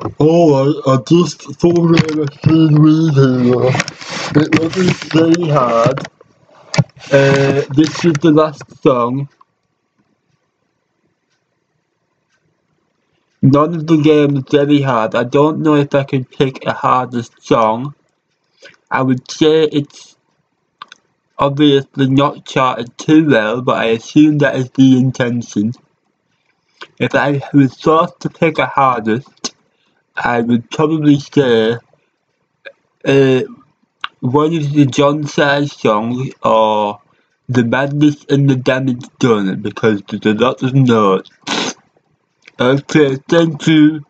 Alright, I just thought I had a scene read here. It wasn't very hard. Uh, this is the last song. None of the games very hard. I don't know if I can pick a hardest song. I would say it's obviously not charted too well, but I assume that is the intention. If I was forced to pick a hardest, I would probably say uh, one of the John Size songs or The Madness and the Damage Done because there's a lot of notes. Okay, thank you.